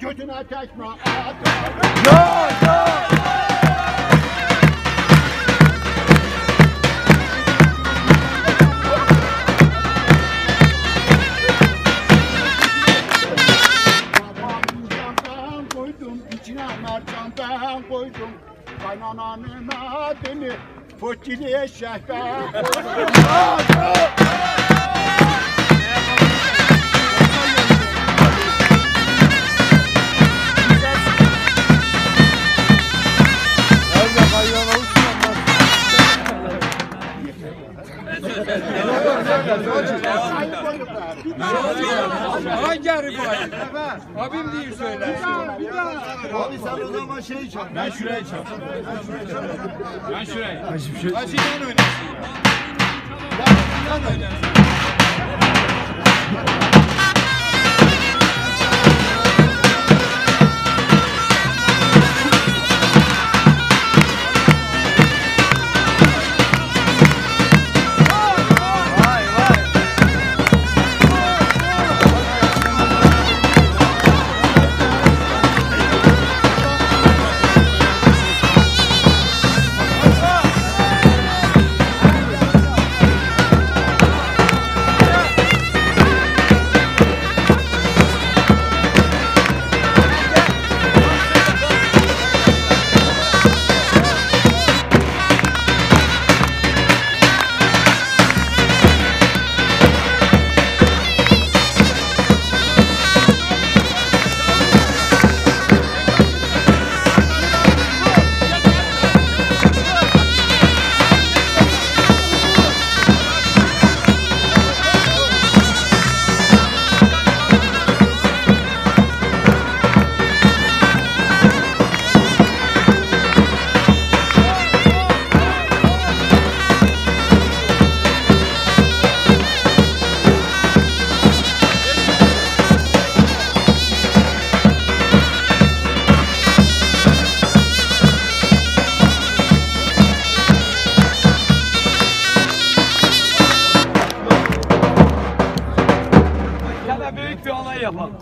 Götüne tekme atmalı. Mercandan mercandan koydum. Kaynananın adını Fotili şehber koydum. Hangi bu ayı? Abim değil söyle. Abi sen o zaman şey çal. Ben şuraya çal. Ben şuraya. Kaçıdan oynasın ya. 哎呀，我。